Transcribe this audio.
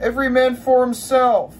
every man for himself.